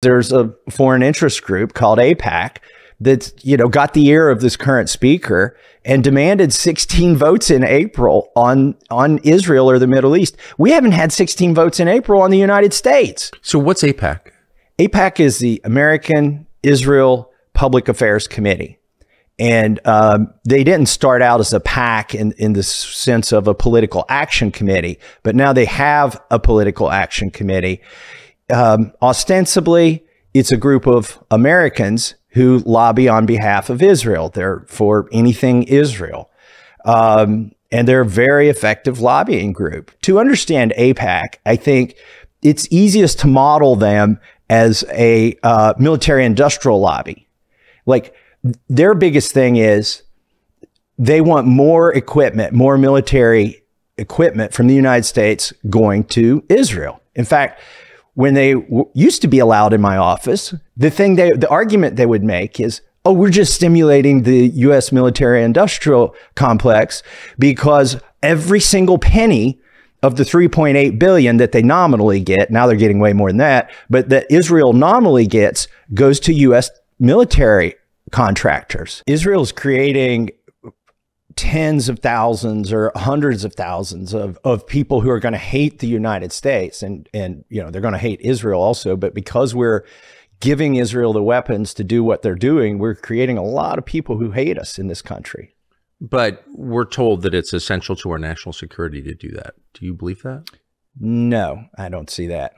There's a foreign interest group called AIPAC that you know got the ear of this current speaker and demanded 16 votes in April on on Israel or the Middle East. We haven't had 16 votes in April on the United States. So what's AIPAC? AIPAC is the American Israel Public Affairs Committee. And um, they didn't start out as a PAC in, in the sense of a political action committee, but now they have a political action committee. Um, ostensibly, it's a group of Americans who lobby on behalf of Israel. They're for anything Israel. Um, and they're a very effective lobbying group. To understand AIPAC, I think it's easiest to model them as a uh, military industrial lobby. Like their biggest thing is they want more equipment, more military equipment from the United States going to Israel. In fact, when they used to be allowed in my office, the thing they, the argument they would make is, oh, we're just stimulating the U.S. military industrial complex because every single penny of the 3.8 billion that they nominally get, now they're getting way more than that, but that Israel nominally gets goes to U.S. military contractors. Israel is creating tens of thousands or hundreds of thousands of, of people who are going to hate the United States. And and you know they're going to hate Israel also but because we're giving Israel the weapons to do what they're doing we're creating a lot of people who hate us in this country. But we're told that it's essential to our national security to do that. Do you believe that? No I don't see that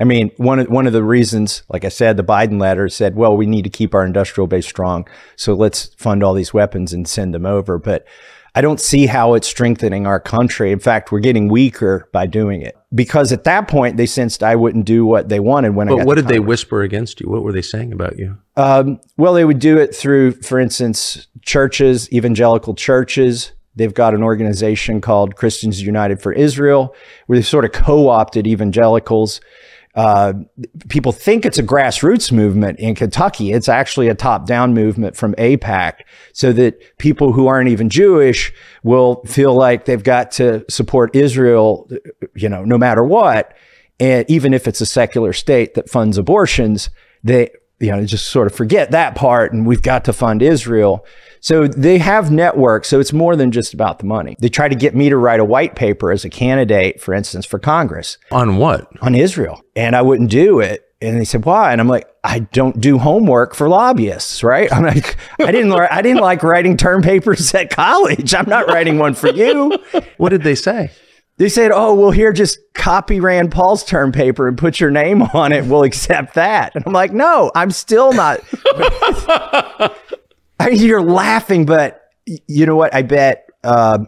I mean, one of one of the reasons, like I said, the Biden letter said, well, we need to keep our industrial base strong, so let's fund all these weapons and send them over. But I don't see how it's strengthening our country. In fact, we're getting weaker by doing it because at that point they sensed I wouldn't do what they wanted when but what did they whisper against you? What were they saying about you? Um, well, they would do it through, for instance, churches, evangelical churches. They've got an organization called Christians United for Israel, where they sort of co-opted evangelicals uh, people think it's a grassroots movement in Kentucky. It's actually a top down movement from AIPAC so that people who aren't even Jewish will feel like they've got to support Israel, you know, no matter what. And even if it's a secular state that funds abortions, they, you know, just sort of forget that part and we've got to fund Israel. So they have networks. So it's more than just about the money. They try to get me to write a white paper as a candidate, for instance, for Congress. On what? On Israel. And I wouldn't do it. And they said, why? And I'm like, I don't do homework for lobbyists, right? I'm like, I didn't, I didn't like writing term papers at college. I'm not writing one for you. What did they say? They said, "Oh, well, here, just copy Rand Paul's term paper and put your name on it. We'll accept that." And I'm like, "No, I'm still not." I mean, you're laughing, but you know what? I bet uh,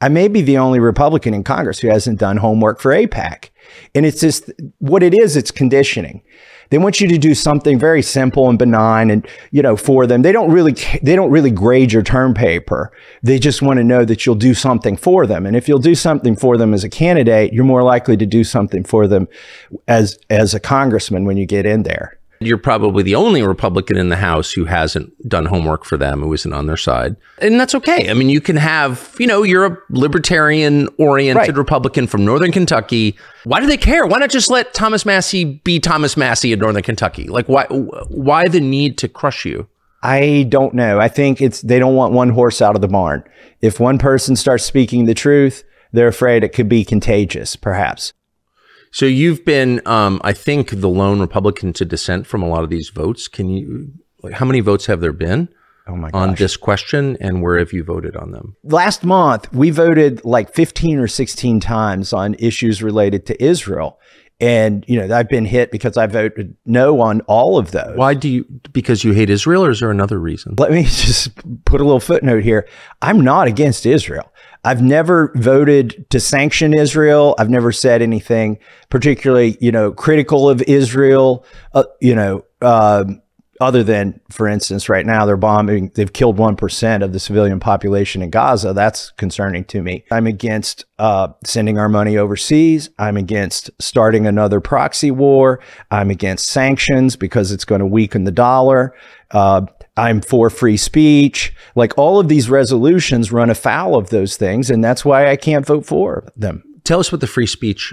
I may be the only Republican in Congress who hasn't done homework for AIPAC. And it's just what it is, it's conditioning. They want you to do something very simple and benign and, you know, for them. They don't really, they don't really grade your term paper. They just want to know that you'll do something for them. And if you'll do something for them as a candidate, you're more likely to do something for them as, as a congressman when you get in there. You're probably the only Republican in the House who hasn't done homework for them, who isn't on their side. And that's okay. I mean, you can have, you know, you're a libertarian oriented right. Republican from Northern Kentucky. Why do they care? Why not just let Thomas Massie be Thomas Massie in Northern Kentucky? Like, why, why the need to crush you? I don't know. I think it's they don't want one horse out of the barn. If one person starts speaking the truth, they're afraid it could be contagious, perhaps. So you've been, um, I think, the lone Republican to dissent from a lot of these votes. Can you, like, how many votes have there been? Oh my on this question and where have you voted on them? Last month, we voted like 15 or 16 times on issues related to Israel. And, you know, I've been hit because I voted no on all of those. Why do you, because you hate Israel or is there another reason? Let me just put a little footnote here. I'm not against Israel. I've never voted to sanction Israel. I've never said anything particularly, you know, critical of Israel. Uh, you know, uh, other than, for instance, right now they're bombing. They've killed one percent of the civilian population in Gaza. That's concerning to me. I'm against uh, sending our money overseas. I'm against starting another proxy war. I'm against sanctions because it's going to weaken the dollar. Uh, I'm for free speech. Like all of these resolutions run afoul of those things, and that's why I can't vote for them. Tell us what the free speech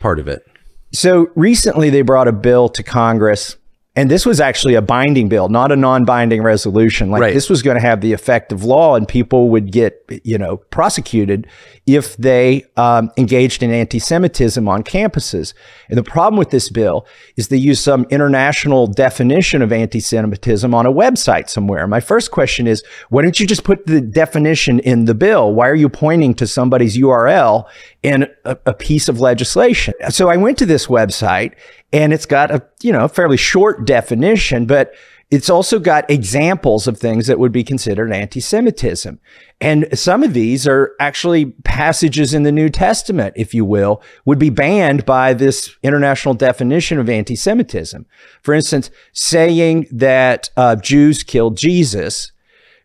part of it. So recently, they brought a bill to Congress and this was actually a binding bill, not a non-binding resolution. Like Right. this was going to have the effect of law, and people would get, you know, prosecuted if they um, engaged in anti-Semitism on campuses. And the problem with this bill is they use some international definition of anti-Semitism on a website somewhere. My first question is, why don't you just put the definition in the bill? Why are you pointing to somebody's URL in a, a piece of legislation? So I went to this website and it's got a you know fairly short definition, but it's also got examples of things that would be considered anti-Semitism. And some of these are actually passages in the New Testament, if you will, would be banned by this international definition of anti-Semitism. For instance, saying that uh, Jews killed Jesus,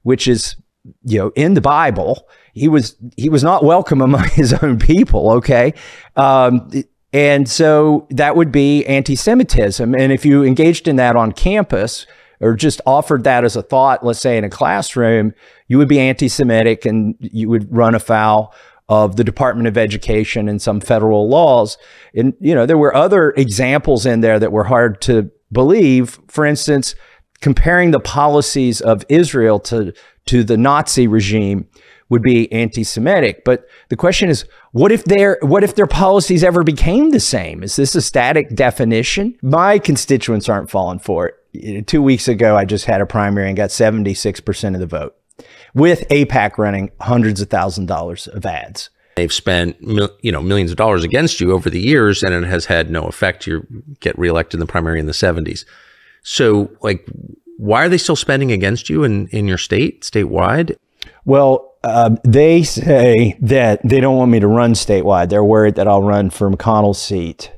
which is you know in the Bible, he was he was not welcome among his own people. Okay. Um, and so that would be anti Semitism. And if you engaged in that on campus or just offered that as a thought, let's say in a classroom, you would be anti Semitic and you would run afoul of the Department of Education and some federal laws. And, you know, there were other examples in there that were hard to believe. For instance, comparing the policies of Israel to, to the Nazi regime would be anti-Semitic. But the question is, what if their what if their policies ever became the same? Is this a static definition? My constituents aren't falling for it. Two weeks ago, I just had a primary and got 76% of the vote, with AIPAC running hundreds of thousand dollars of ads. They've spent you know millions of dollars against you over the years, and it has had no effect. You get reelected in the primary in the seventies. So, like, why are they still spending against you in in your state, statewide? Well, uh, they say that they don't want me to run statewide. They're worried that I'll run for McConnell's seat.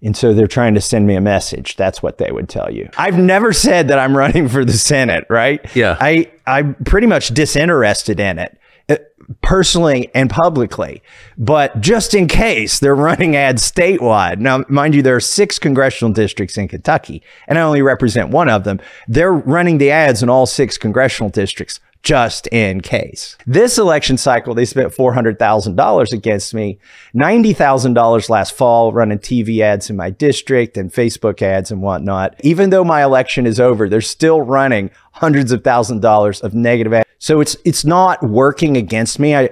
And so they're trying to send me a message. That's what they would tell you. I've never said that I'm running for the Senate, right? Yeah. I, I'm pretty much disinterested in it uh, personally and publicly. But just in case they're running ads statewide. Now, mind you, there are six congressional districts in Kentucky, and I only represent one of them. They're running the ads in all six congressional districts just in case. This election cycle, they spent $400,000 against me, $90,000 last fall running TV ads in my district and Facebook ads and whatnot. Even though my election is over, they're still running hundreds of thousands of dollars of negative ads. So it's, it's not working against me. I,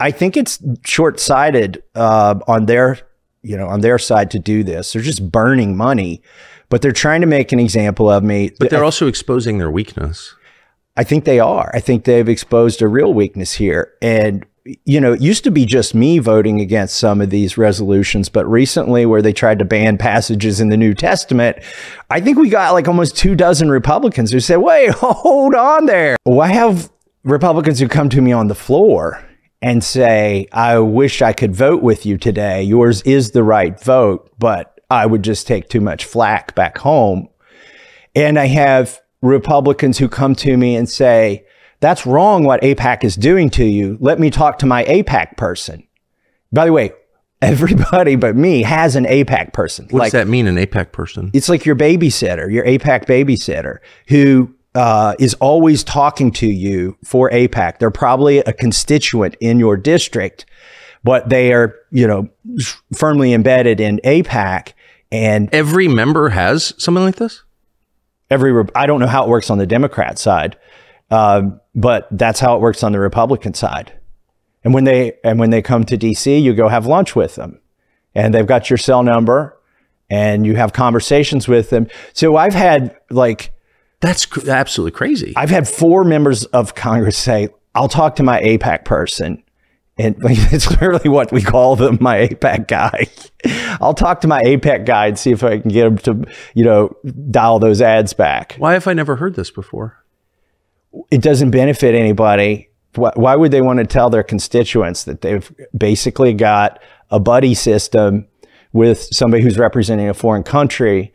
I think it's short-sighted uh, on their, you know, on their side to do this. They're just burning money, but they're trying to make an example of me. But they're also exposing their weakness. I think they are. I think they've exposed a real weakness here. And, you know, it used to be just me voting against some of these resolutions, but recently, where they tried to ban passages in the New Testament, I think we got like almost two dozen Republicans who said, wait, hold on there. I have Republicans who come to me on the floor and say, I wish I could vote with you today. Yours is the right vote, but I would just take too much flack back home. And I have Republicans who come to me and say, that's wrong what AIPAC is doing to you. Let me talk to my AIPAC person. By the way, everybody but me has an AIPAC person. What like, does that mean, an AIPAC person? it's like your babysitter, your AIPAC babysitter, who uh, is always talking to you for AIPAC. They're probably a constituent in your district, but they are, you know, firmly embedded in AIPAC. And Every member has something like this? Every I don't know how it works on the Democrat side, um, but that's how it works on the Republican side. And when they and when they come to DC, you go have lunch with them, and they've got your cell number, and you have conversations with them. So I've had like That's cr- absolutely crazy. I've had four members of Congress say, "I'll talk to my AIPAC person." And it's literally what we call them, my AIPAC guy. I'll talk to my AIPAC guy and see if I can get him to, you know, dial those ads back. Why have I never heard this before? it doesn't benefit anybody. Why, why would they want to tell their constituents that they've basically got a buddy system with somebody who's representing a foreign country?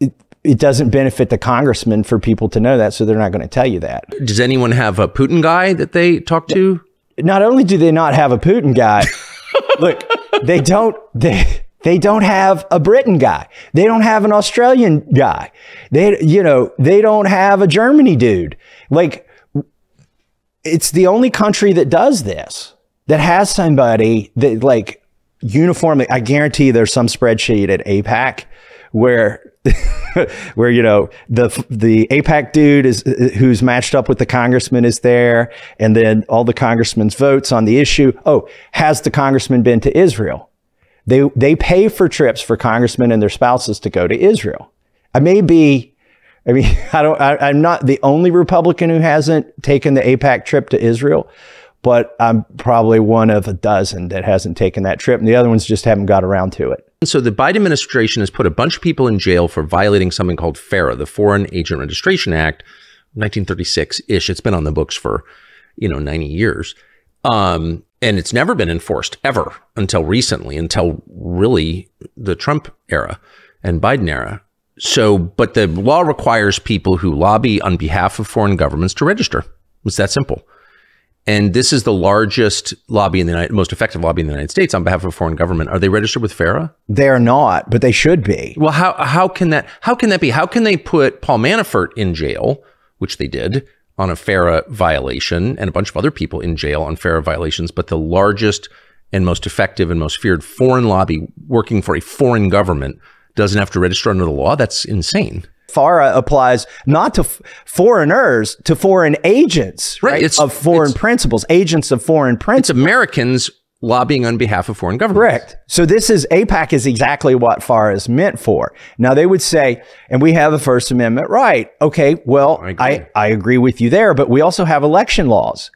It, it doesn't benefit the congressman for people to know that, so they're not going to tell you that. Does anyone have a Putin guy that they talk to? Not only do they not have a Putin guy, look, they don't they they don't have a Britain guy. They don't have an Australian guy. They you know, they don't have a Germany dude. Like it's the only country that does this. That has somebody that like uniformly I guarantee there's some spreadsheet at AIPAC where where you know the the AIPAC dude is who's matched up with the congressman is there, and then all the congressman's votes on the issue. Oh, has the congressman been to Israel? They they pay for trips for congressmen and their spouses to go to Israel. I may be, I mean, I don't. I, I'm not the only Republican who hasn't taken the AIPAC trip to Israel, but I'm probably one of a dozen that hasn't taken that trip, and the other ones just haven't got around to it. So the Biden administration has put a bunch of people in jail for violating something called FARA, the Foreign Agent Registration Act, 1936-ish. It's been on the books for, you know, 90 years. Um, and it's never been enforced ever until recently, until really the Trump era and Biden era. So, but the law requires people who lobby on behalf of foreign governments to register. It's that simple. And this is the largest lobby in the United, most effective lobby in the United States on behalf of a foreign government. Are they registered with FARA? They're not, but they should be. Well, how how can that how can that be? How can they put Paul Manafort in jail, which they did, on a FARA violation and a bunch of other people in jail on FARA violations, but the largest and most effective and most feared foreign lobby working for a foreign government doesn't have to register under the law? That's insane. FARA applies not to f- foreigners, to foreign agents, right? right? of foreign principals, agents of foreign principals. It's Americans lobbying on behalf of foreign governments. Correct. So this is AIPAC is exactly what FARA is meant for. Now they would say, and we have a First Amendment right. Okay, well, I agree. I, I agree with you there, but we also have election laws.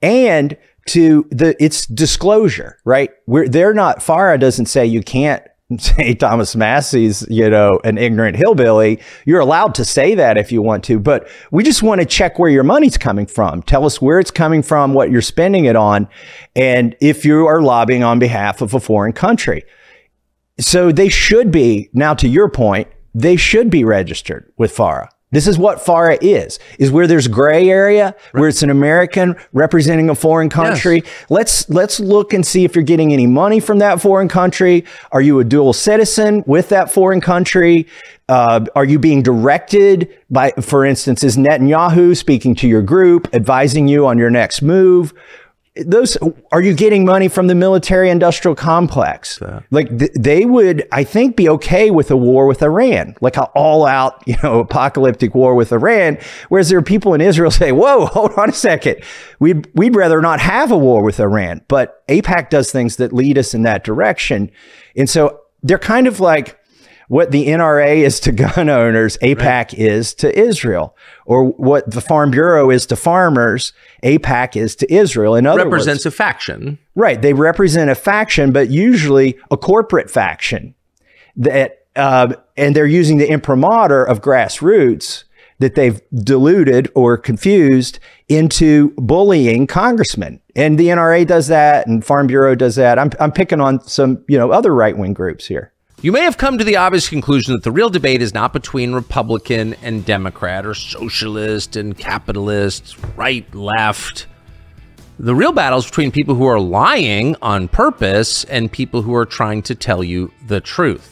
And to the it's disclosure, right? We're they're not FARA doesn't say you can't say Thomas Massie's, you know, an ignorant hillbilly. You're allowed to say that if you want to, but we just want to check where your money's coming from. Tell us where it's coming from, what you're spending it on, and if you are lobbying on behalf of a foreign country. So they should be, now to your point, they should be registered with FARA. This is what FARA is, is where there's gray area, right. where it's an American representing a foreign country. Yes. Let's let's look and see if you're getting any money from that foreign country. Are you a dual citizen with that foreign country? Uh, are you being directed by, for instance, is Netanyahu speaking to your group, advising you on your next move? Those are you getting money from the military industrial complex? Like th- they would i think be okay with a war with iran like an all out you know apocalyptic war with iran whereas there are people in israel say whoa hold on a second. We'd, we'd rather not have a war with iran. But AIPAC does things that lead us in that direction. And so they're kind of like what the NRA is to gun owners, AIPAC right. is to Israel, or what the Farm Bureau is to farmers, AIPAC is to Israel. In other represents words, a faction, right? They represent a faction, but usually a corporate faction that, uh, and they're using the imprimatur of grassroots that they've diluted or confused into bullying congressmen. And the NRA does that, and Farm Bureau does that. I'm, I'm picking on some, you know, other right wing groups here. You may have come to the obvious conclusion that the real debate is not between Republican and Democrat or socialist and capitalist, right, left. The real battle is between people who are lying on purpose and people who are trying to tell you the truth.